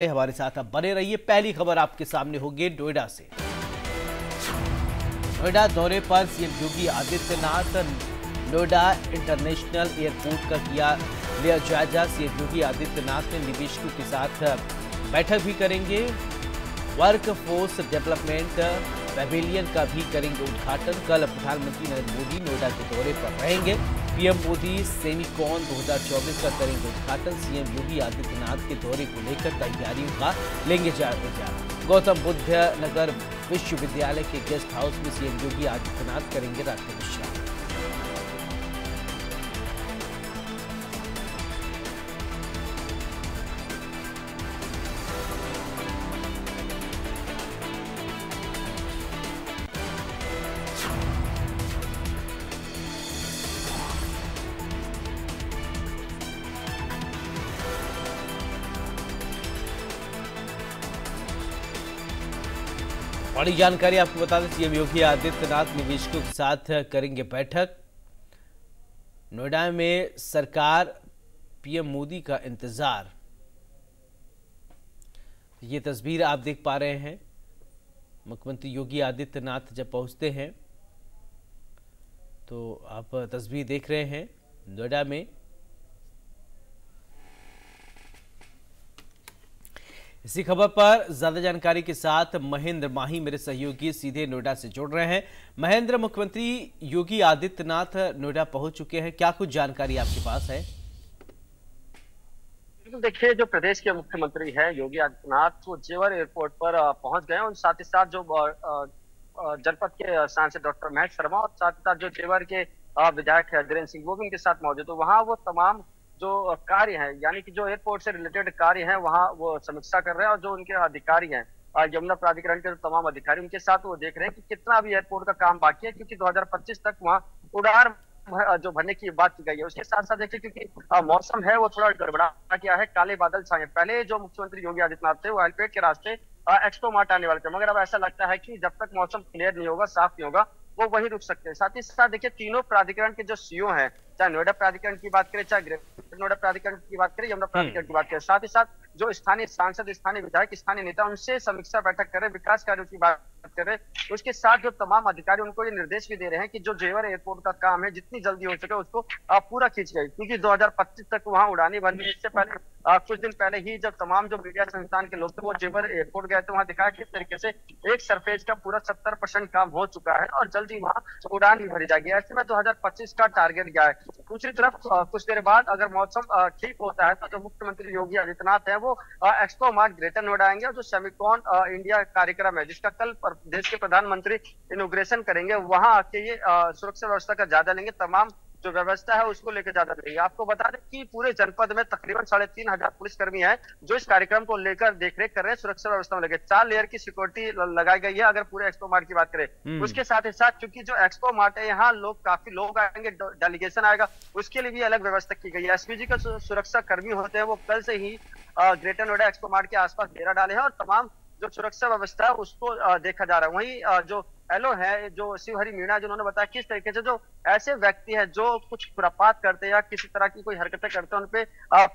हमारे साथ आप बने रहिए। पहली खबर आपके सामने होगी नोएडा से। नोएडा दौरे पर CM Yogi Adityanath Noida international airport का किया लिया जायजा। सीएम योगी आदित्यनाथ ने निवेशकों के साथ बैठक भी करेंगे। वर्क फोर्स डेवलपमेंट पेविलियन का भी करेंगे उद्घाटन। कल प्रधानमंत्री नरेंद्र मोदी नोएडा के दौरे पर रहेंगे। पीएम मोदी, सेमिकॉन 2024 का करेंगे उद्घाटन। सीएम योगी आदित्यनाथ के दौरे को लेकर तैयारियों का लेंगे जायजा गौतम बुद्ध नगर विश्वविद्यालय के गेस्ट हाउस में सीएम योगी आदित्यनाथ करेंगे रात्रि विश्राम बड़ी जानकारी आपको बता दें, सीएम योगी आदित्यनाथ निवेशकों के साथ करेंगे बैठक। नोएडा में सरकार, पीएम मोदी का इंतज़ार। ये तस्वीर आप देख पा रहे हैं। मुख्यमंत्री योगी आदित्यनाथ जब पहुँचते हैं तो आप तस्वीर देख रहे हैं। नोएडा में इसी खबर पर ज़्यादा जानकारी के साथ महेंद्र माही मेरे सहयोगी सीधे नोएडा से जुड़ रहे हैं। महेंद्र, मुख्यमंत्री योगी आदित्यनाथ नोएडा पहुँच चुके हैं। क्या कुछ जानकारी आपके पास है? देखिए, जो प्रदेश के मुख्यमंत्री हैं, योगी आदित्यनाथ वो जेवर एयरपोर्ट पर पहुँच गए और साथ ही साथ जो जनपद के सांसद डॉक्टर महेश शर्मा और साथ ही साथ जो जेवर के विधायक है धीरेन्द्र सिंह, वो भी उनके साथ मौजूद है। वहाँ वो तमाम जो कार्य है, यानी कि जो एयरपोर्ट से रिलेटेड कार्य है, वहाँ वो समीक्षा कर रहे हैं और जो उनके अधिकारी हैं यमुना प्राधिकरण के तमाम अधिकारी, उनके साथ वो देख रहे हैं कि कितना अभी एयरपोर्ट का काम बाकी है, क्योंकि 2025 तक वहाँ उड़ान जो भरने की बात की गई है, उसके साथ साथ देखिए क्योंकि मौसम है, वो थोड़ा गड़बड़ा गया है, काले बादल छाए पहले जो मुख्यमंत्री योगी आदित्यनाथ थे, वो हेलपेट के रास्ते एक्सपो मार्ट आने वाले थे, मगर अब ऐसा लगता है कि जब तक मौसम क्लियर नहीं होगा, साफ़ नहीं होगा, वो वही रुक सकते हैं। साथ ही साथ देखिए, तीनों प्राधिकरण के जो सीओ हैं चाहे नोएडा प्राधिकरण की बात करें, चाहे नोएडा प्राधिकरण की बात करें, यमुना प्राधिकरण की बात करें। साथ ही साथ जो स्थानीय सांसद, स्थानीय विधायक, स्थानीय नेता, उनसे समीक्षा बैठक करें, विकास कार्यो की बात करें उसके साथ जो तमाम अधिकारी उनको ये निर्देश भी दे रहे हैं कि जो जेवर एयरपोर्ट का काम है जितनी जल्दी हो सके उसको पूरा खींच गई क्योंकि 2025 तक वहाँ उड़ाने भरनी इससे पहले आ, कुछ दिन पहले ही जब तमाम जो मीडिया संस्थान के लोग थे वो जेवर एयरपोर्ट गए थे वहाँ दिखाया किस तरीके से एक सरफेस का पूरा सत्तर परसेंट काम हो चुका है और जल्दी वहाँ उड़ान भी भरी जाएगी। ऐसे में दो हज़ार पच्चीस का टारगेट गया है? दूसरी तरफ़ कुछ देर बाद अगर मौसम ठीक होता है तो जो मुख्यमंत्री योगी आदित्यनाथ है वो एक्सपो मार्ट ग्रेटर नोएडा आएँगे और जो सेमिकॉन इंडिया कार्यक्रम है जिसका कल देश के प्रधानमंत्री इनोग्रेशन करेंगे वहाँ आके ये सुरक्षा व्यवस्था का जायजा लेंगे। तमाम जो व्यवस्था है उसको लेकर ज़्यादा रहेगी आपको बता दें कि पूरे जनपद में तकरीबन साढ़े तीन हज़ार पुलिसकर्मी है जो इस कार्यक्रम को लेकर देखरेख कर रहे हैं सुरक्षा व्यवस्था में लगे। चार लेयर की सिक्योरिटी लगाई गई है अगर पूरे एक्सपो मार्ट की बात करें। उसके साथ ही साथ चूँकि जो एक्सपो मार्ट है यहाँ लोग काफ़ी लोग आएँगे डेलीगेशन आएगा। उसके लिए भी अलग व्यवस्था की गई है। एसपीजी का सुरक्षा कर्मी होते हैं वो कल से ही ग्रेटर नोएडा एक्सपो मार्ट के आसपास डेरा डाले हैं और तमाम जो सुरक्षा व्यवस्था है, उसको देखा जा रहा है। वही जो एलो है, जो शिवहरी मीणा जिन्होंने बताया किस तरीके से जो ऐसे व्यक्ति है जो कुछ खुरापात करते हैं या किसी तरह की कोई हरकतें करते हैं उनपे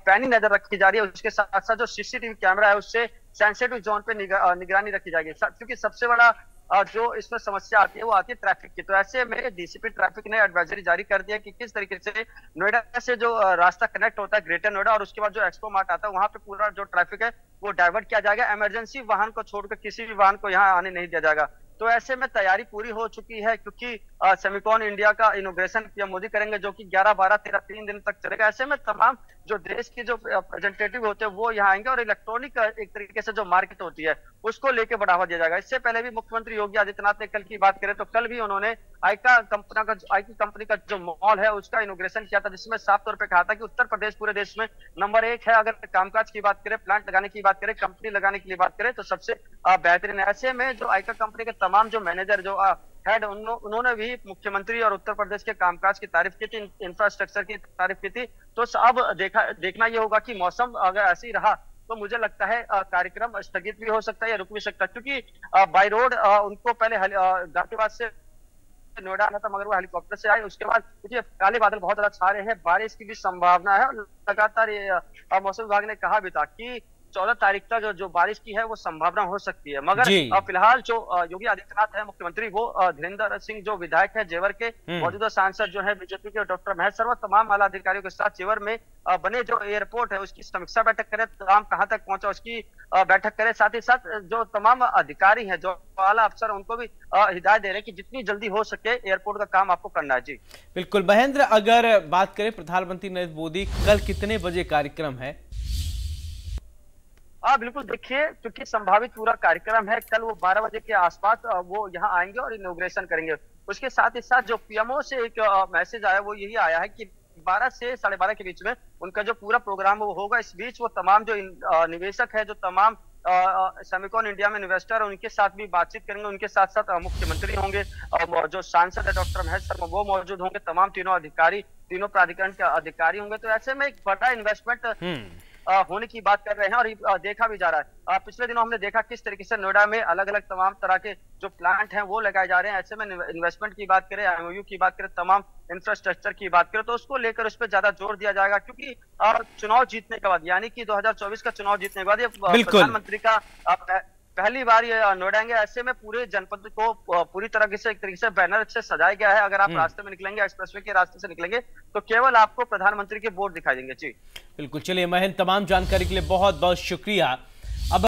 पैनी नज़र रखी जा रही है। उसके साथ साथ जो सीसीटीवी कैमरा है, उससे सेंसिटिव जोन पे निगरानी रखी जाएगी। क्योंकि सबसे बड़ा जो इसमें समस्या आती है, वो आती है ट्रैफ़िक की। तो ऐसे में डीसीपी ट्रैफ़िक ने एडवाइजरी जारी कर दिया कि किस तरीके से नोएडा से जो रास्ता कनेक्ट होता है ग्रेटर नोएडा और उसके बाद जो एक्सपो मार्ट आता है, वहाँ पे पूरा जो ट्रैफ़िक है, वो डाइवर्ट किया जाएगा। इमरजेंसी वाहन को छोड़कर किसी भी वाहन को यहाँ आने नहीं दिया जाएगा। तो ऐसे में तैयारी पूरी हो चुकी है, क्योंकि सेमिकॉन इंडिया का इनोग्रेशन पीएम मोदी करेंगे जो कि 11 12 13 तीन दिन तक चलेगा। ऐसे में तमाम जो देश के जो रिप्रेजेंटेटिव होते हैं, वो यहाँ आएँगे और इलेक्ट्रॉनिक एक तरीके से जो मार्केट होती है, उसको लेके बढ़ावा दिया जाएगा। इससे पहले भी मुख्यमंत्री योगी आदित्यनाथ ने कल की बात करें तो कल भी उन्होंने आईका कंपनी का आईकी कंपनी का जो मॉल है, उसका इनोग्रेशन किया था, जिसमें साफ़ तौर पर कहा था कि उत्तर प्रदेश, पूरे देश में नंबर एक है। अगर कामकाज की बात करें प्लांट लगाने की बात करें कंपनी लगाने की बात करें तो सबसे बेहतरीन ऐसे में जो आईका कंपनी के तमाम जो मैनेजर जो हेड उन्होंने भी मुख्यमंत्री और उत्तर प्रदेश के कामकाज की तारीफ़ की थी इंफ्रास्ट्रक्चर की तारीफ़ की थी। तो अब देखा, देखना ये होगा कि मौसम अगर ऐसे ही रहा तो मुझे लगता है कार्यक्रम स्थगित भी हो सकता है या रुक भी सकता है। क्योंकि बाई रोड उनको पहले गाजियाबाद से नोएडा आना था, मगर वो हेलीकॉप्टर से आए। उसके बाद क्योंकि काले बादल बहुत ज़्यादा छा रहे हैं, बारिश की भी संभावना है लगातार मौसम विभाग ने कहा भी था कि चौदह तारीख तक जो बारिश की है वो संभावना हो सकती है। मगर फ़िलहाल जो योगी आदित्यनाथ है मुख्यमंत्री वो धीरेन्द्र सिंह जो विधायक है जेवर के हम्म। मौजूदा सांसद जो है बीजेपी के डॉक्टर महेश शर्मा तमाम आला अधिकारियों के साथ जेवर में बने जो एयरपोर्ट है उसकी समीक्षा बैठक करे तमाम कहाँ तक पहुँचा उसकी बैठक करे। साथ ही साथ जो तमाम अधिकारी है जो आला अफसर उनको भी हिदायत दे रहे हैं कि जितनी जल्दी हो सके एयरपोर्ट का काम आपको करना है। जी। बिल्कुल। महेंद्र अगर बात करें प्रधानमंत्री नरेंद्र मोदी कल कितने बजे कार्यक्रम है? हाँ बिल्कुल, देखिए क्योंकि संभावित पूरा कार्यक्रम है, कल वो 12 बजे के आसपास वो यहाँ आएँगे और इनोग्रेशन करेंगे। उसके साथ ही साथ जो पीएमओ से एक मैसेज आया, वो यही आया है कि 12 से साढ़े बारह के बीच में उनका जो पूरा प्रोग्राम वो होगा, इस बीच वो तमाम जो निवेशक है, जो तमाम सेमिकॉन इंडिया में इन्वेस्टर है, उनके साथ भी बातचीत करेंगे। उनके साथ साथ मुख्यमंत्री होंगे और जो सांसद है डॉक्टर महेश शर्मा, वो मौजूद होंगे, तमाम तीनों अधिकारी, तीनों प्राधिकरण के अधिकारी होंगे। तो ऐसे में एक बड़ा इन्वेस्टमेंट होने की बात कर रहे हैं और देखा भी जा रहा है। पिछले दिनों हमने देखा किस तरीके से नोएडा में अलग अलग तमाम तरह के जो प्लांट हैं वो लगाए जा रहे हैं। ऐसे में इन्वेस्टमेंट की बात करें एमओयू की बात करें तमाम इंफ्रास्ट्रक्चर की बात करें तो उसको लेकर उस पर ज़्यादा ज़ोर दिया जाएगा क्योंकि चुनाव जीतने के बाद यानी कि 2024 का चुनाव जीतने के बाद प्रधानमंत्री का पहली बार ये नोएडा आएँगे ऐसे में पूरे जनपद को पूरी तरह से एक तरीके से बैनर से सजाया गया है। अगर आप हम्म। रास्ते में निकलेंगे एक्सप्रेसवे के रास्ते से निकलेंगे तो केवल आपको प्रधानमंत्री के बोर्ड दिखाई देंगे। जी। बिल्कुल चलिए महन तमाम जानकारी के लिए बहुत बहुत शुक्रिया।